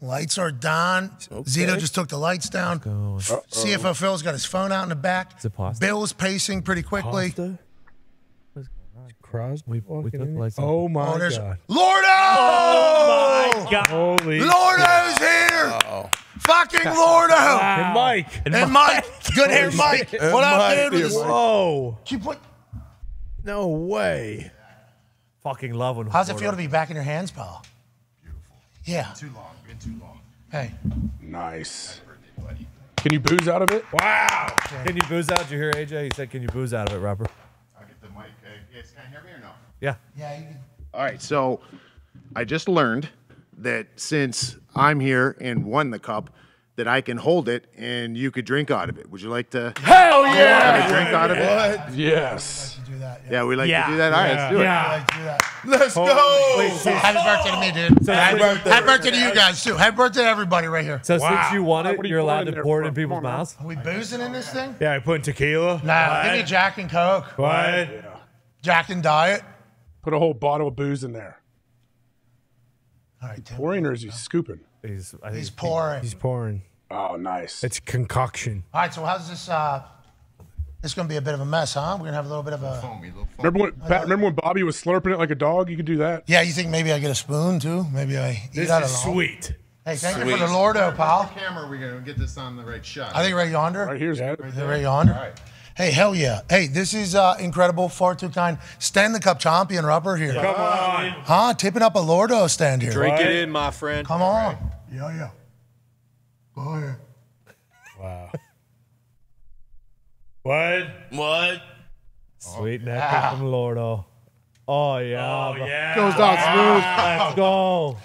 Lights are down. Zito just took the lights down. CFO Phil's got his phone out in the back. Is it pasta? Bill's pacing pretty quickly. Pasta? Crosby. We, we took lights. Oh my Oh, god! Lordo! Oh my God. Holy Lordo's here! Fucking Lordo! And Mike. And Mike, good hair, Mike. What up, dude? With this- Whoa! You put- No way. Fucking love when. How's it feel to be back in your hands, pal? Beautiful. Yeah. Too long. Been too long. Hey. Nice. Can you booze out of it? Wow. Can you booze out? Did you hear AJ? He said, "Can you booze out of it, rapper?" I'll get the mic. Uh, yes, can you hear me or no? Yeah. Yeah. You can, All right. So I just learned that since I'm here and won the cup, that I can hold it and you could drink out of it. Would you like to Hell have yeah! a drink out of it? Yes. Do that. Yeah, we like Yeah. to do that. All right, let's do it. Yeah. Like, do that. Let's go. Happy birthday to me, dude. happy, birthday. happy birthday to you guys too. Happy birthday to everybody right here. So Wow. since you won What it, you you're allowed to pour it in people's mouths. Are we boozing in this thing? Yeah, I put in tequila. Nah, give me Jack and Coke. What? Jack and Diet. Put a whole bottle of booze in there. All right, Tim. Pouring or is he scooping? He's, I think He's pouring. He's pouring. Oh, nice. It's concoction. All right, so how's this? Uh, this is gonna be a bit of a mess, huh? We're gonna have a little bit of a. Foamy, little foamy. remember when Pat, remember when Bobby was slurping it like a dog? You could do that. Yeah, you think maybe I get a spoon too? Maybe I eat. This I don't is sweet. Hey, thank you for the Lordo, pal. camera, we're gonna get this on the right shot. I think right yonder. Right here's it. Is it right yonder? All right. Hey, hell yeah. Hey, this is uh, incredible. Far too kind. Stanley Cup champion rubber here. Come on. Huh? Tipping up a Lordo stand here. Drink it in, my friend. Come on. Yeah, yeah. Go ahead. Wow. What? What? sweet nectar from Lordo. Oh yeah. Oh yeah. Goes down smooth. Let's go.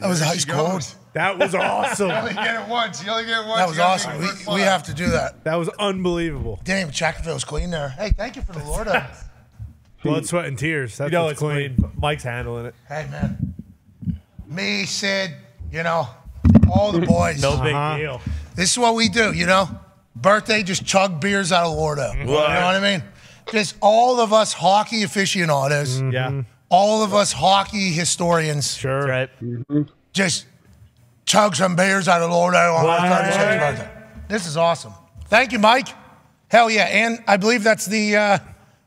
That was ice cold. That was awesome. You only get it once. You only get it once. That was awesome. We, we have to do that. That was unbelievable. Damn, Chackerville's clean there. Hey, thank you for the Lordo. Blood, sweat, and tears. That's You know it's clean. clean. Mike's handling it. hey, man. Me, Sid, you know, all the boys. No big Uh-huh. deal. This is what we do, you know? Birthday, just chug beers out of Lordo. Mm-hmm. You know what I mean? Just all of us hockey aficionados, mm-hmm. Yeah. all of us hockey historians, Sure. Right. Mm-hmm. just chug some beers out of Lordo on our 36th birthday. This is awesome. Thank you, Mike. Hell yeah. And I believe that's the, uh,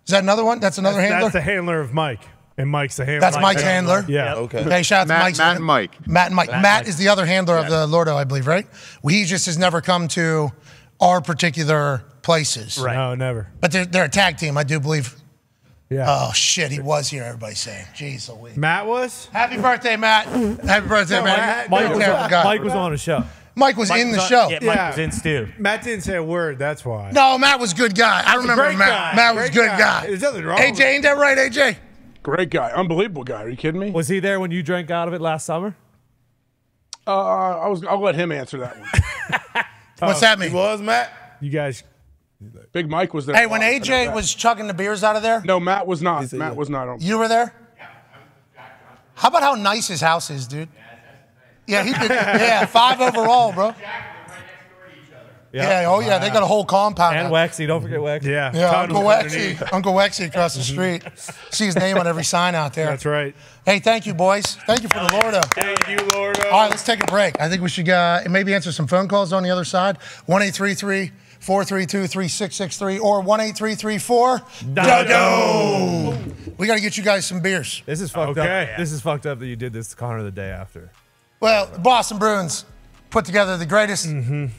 is that another one? That's another handler? That's the handler of Mike. And Mike's the handler. That's Mike's handler. Yeah. Okay. Okay, shout out to Matt, Mike's Matt and Mike. Matt and Mike. Matt, is the other handler of the Lordo, I believe, right? He just has never come to our particular places. Right. No, never. But they're, they're a tag team, I do believe. Yeah. Oh, shit, he was here, everybody's saying. Jeez Louise. Matt was? Happy birthday, Matt. Happy birthday, Matt. Mike, Right was, there, Mike was on a show. Mike was in the on- show. Yeah, Mike Yeah. was in Stu. Matt didn't say a word. That's why. No, Matt was a good guy. I remember great Matt. guy. Matt was a Great good guy. guy. There's nothing wrong AJ, ain't that right, AJ? Great guy. Unbelievable guy. Are you kidding me? Was he there when you drank out of it last summer? Uh, I was. I'll let him answer that one. What's uh, that mean? Was Matt? You guys. Big Mike was there. Hey, when AJ was chugging the beers out of there, No, Matt was not. Matt was not. on- you were there? Yeah. How about how nice his house is, dude? Yeah, he did. Yeah, five overall, bro. Yeah, oh yeah, they got a whole compound. And out. Wexy. Don't forget Wexy. Yeah. Yeah, Todd Uncle was underneath. Wexy. Uncle Wexy across the street. See his name on every sign out there. That's right. Hey, thank you, boys. Thank you for the Lordo. Thank you, Lordo. All right, let's take a break. I think we should uh, maybe answer some phone calls on the other side. 1 432 3663 or 1 Dodo. We got to get you guys some beers. This is fucked Okay. up. This is fucked up that you did this to Connor the day after. Well, Boston Bruins put together the greatest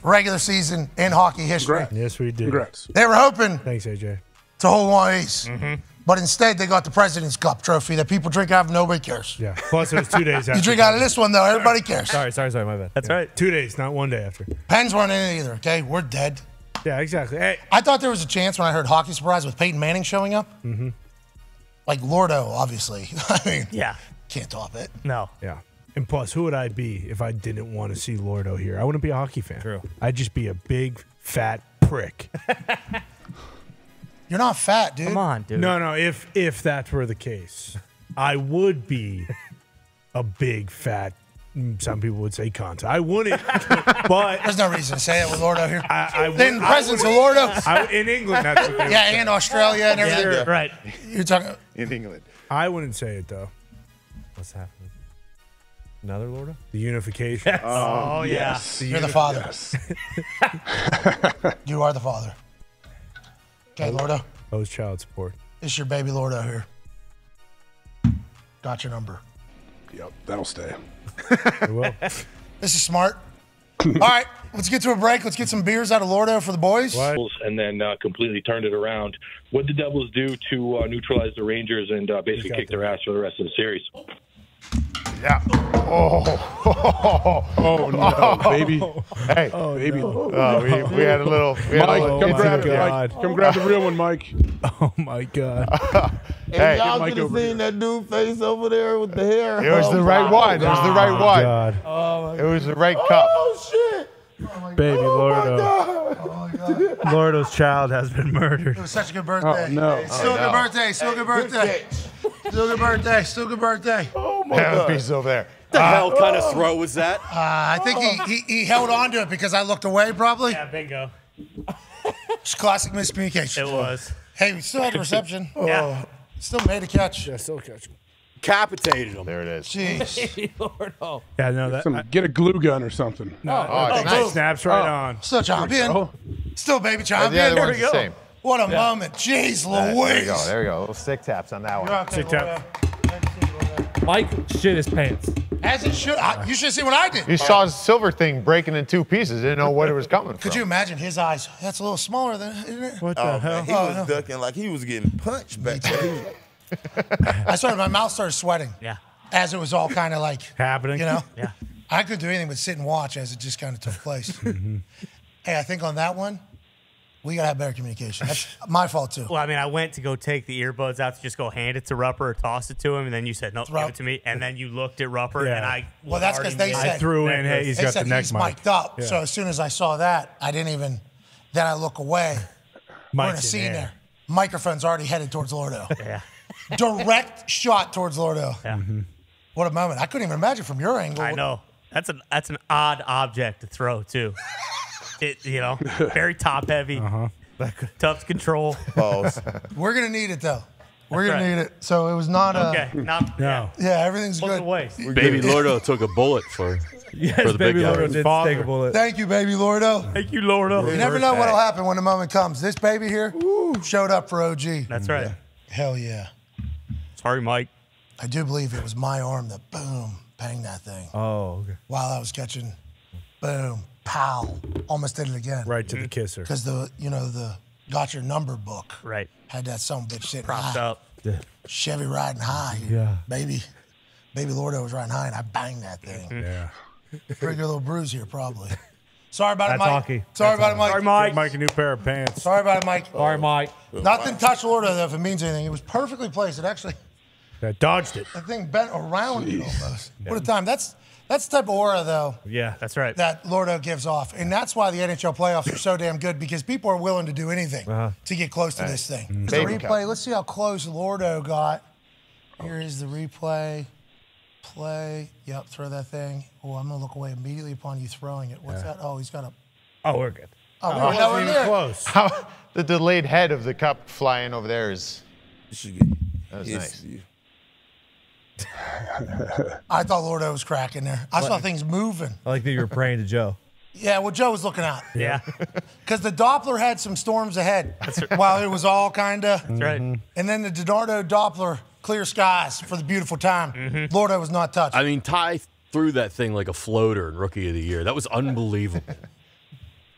regular season in hockey history. Congrats. Yes, we did. Congrats. They were hoping Thanks, AJ. to hold one ace, but instead they got the President's Cup trophy that people drink out of. Nobody cares. Yeah. Plus, it was two days after. You drink out of this one though, everybody cares. Sorry, sorry, sorry. My bad. That's right. Two days, not one day after. Pens weren't in it either. Okay, we're dead. Yeah, exactly. Hey, I thought there was a chance when I heard Hockey Surprise with Peyton Manning showing up. Mm-hmm. Like Lordo, obviously. I mean, Yeah. can't top it. No. yeah. And plus, who would I be if I didn't want to see Lordo here? I wouldn't be a hockey fan. True. I'd just be a big, fat prick. You're not fat, dude. Come on, dude. no, no. If if that were the case, I would be a big, fat. mm, Some people would say cunt. I wouldn't, but There's no reason to say it with Lordo here. I, I would. then I presence of Lordo. I, in England, that's what they would Yeah, say. and Australia and everything. Right. You're talking. in England. I wouldn't say it though. What's happening? Another Lordo? The unification. Oh, yeah. You're the father. you are the father. Okay, Lordo. Owes child support. It's your baby Lordo here. Got your number. Yep, that'll stay. It will. This is smart. All right, let's get to a break. Let's get some beers out of Lordo for the boys. What? and then uh, completely turned it around. What did the Devils do to uh, neutralize the Rangers and uh, basically got kick their ass for the rest of the series? Yeah. Oh. Oh, oh no, baby, hey. Oh, baby. Oh, we, we had a little. We had a little come grab it, God. Mike. Come grab the real one, Mike. Oh my God. Hey, Y'all Mike could have over seen that dude face over there with the hair. it was oh, the Oh, right my one. It was the right one. God. It was the right cup. Oh shit! Baby Lordo. Oh, my uh, God. Lordo's child has been murdered. It was such a good birthday. Oh, no. Still a good birthday. Still a good birthday. Still a good birthday. Still a good birthday. Uh, Yeah, piece over there. What the hell kind of throw was that? I think he, he, he held on to it because I looked away, probably. Yeah, bingo. It's classic miscommunication. It was. Hey, we still had the reception. Yeah. Still made a catch. Yeah, still a catch. Capitated him. There it is. Jeez. Yeah, no, that. Some, get a glue gun or something. Oh, it's I, nice. snaps right on. Still champion. Still baby champion. Yeah, the There one's we the go. same. What a moment. Jeez There Louise. we go. There we go. Little stick taps on that one. Okay, Stick tap. Lordo. Mike shit his pants. As it should. I, you should see what I did. You saw his silver thing breaking in two pieces. Didn't know what it was coming from. Could you imagine his eyes? That's a little smaller than, isn't it? What the Oh, hell? man, he Oh, was no. ducking like he was getting punched back there. I started, my mouth started sweating Yeah. as it was all kind of like, Happening. you know? Yeah. I couldn't do anything but sit and watch as it just kind of took place. Mm-hmm. Hey, I think on that one, we got to have better communication. That's my fault, too. Well, I mean, I went to go take the earbuds out to just go hand it to Rupper or toss it to him, and then you said, nope, give it to me. And then you looked at Rupper, Yeah. and I. Well, that's because they said- I threw in, hey, he's they got said the neck he's mic. mic'd up. Yeah. So as soon as I saw that, I didn't even, then I look away. We're in a Mike's scene in there. Microphone's already headed towards Lordo. Yeah. Direct shot towards Lordo. Yeah. Mm-hmm. What a moment. I couldn't even imagine from your angle. I know. That's an that's an odd object to throw too. It you know very top heavy, Uh-huh. tough to control. Pause. We're going to need it, though. We're going right. to need it. So it was not a. Okay, not No. Yeah, everything's Both good. the ways. Baby Lordo took a bullet for. Yes, For the big baby guy. Did Father. take a bullet. Thank you, baby Lordo. Thank you, Lordo. You never know what'll happen when the moment comes. This baby here showed up for OG. That's right. Hell yeah. Sorry, Mike. I do believe it was my arm that boom, banged that thing Oh, okay. while I was catching. Boom, pow. Almost did it again. Right to the mm-hmm. kisser. Because the, you know, the got your number book Right. had that some bitch sitting Propped high. up. Chevy riding high. Yeah. Baby, baby Lordo was riding high and I banged that thing. Mm-hmm. Yeah. Pretty good little bruise here, probably. Sorry about it, That's Mike. hockey. Sorry about it, Mike. Sorry, Mike. Mike a new pair of pants. Sorry about it, Mike. All right, Mike. Nothing touched Lordo though, if it means anything. It was perfectly placed. It actually, I dodged it. that thing bent around it almost. What a time. That's that's the type of aura though Yeah. That's right. that Lordo gives off, and that's why the NHL playoffs are so damn good because people are willing to do anything uh-huh. to get close to this thing. Mm-hmm. 'Cause The replay. Let's see how close Lordo got. Oh. Here is the replay. Play. Yep. Throw that thing. Oh, I'm gonna look away immediately upon you throwing it. What's that? Oh, he's got a. Oh, we're good. Oh, Oh, we're nowhere even near. close. How the delayed head of the cup flying over there is. You should get- That was yes, nice. You- I thought Lordo was cracking there. I saw things moving. I like that you were praying to Joe. Yeah, well, Joe was looking out yeah. because the Doppler had some storms ahead while it was all kind of. That's right. Mm-hmm. And then the Donardo Doppler, clear skies for the beautiful time. Mm-hmm. Lordo was not touched. I mean, Ty threw that thing like a floater in Rookie of the Year. That was unbelievable.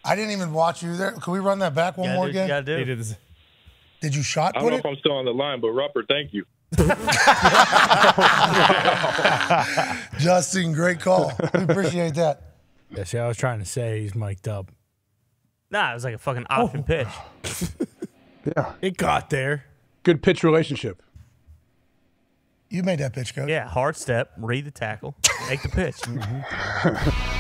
I didn't even watch you there. Can we run that back one Gotta more do what you again? gotta He did this. Did you shot I don't put know it? if I'm still on the line, but Rupper, thank you. Justin, great call. We appreciate that. Yeah, see, I was trying to say he's mic'd up. Nah, it was like a fucking option oh. pitch. Yeah. It got there. Good pitch relationship. You made that pitch, coach. Yeah, hard step, read the tackle, make the pitch.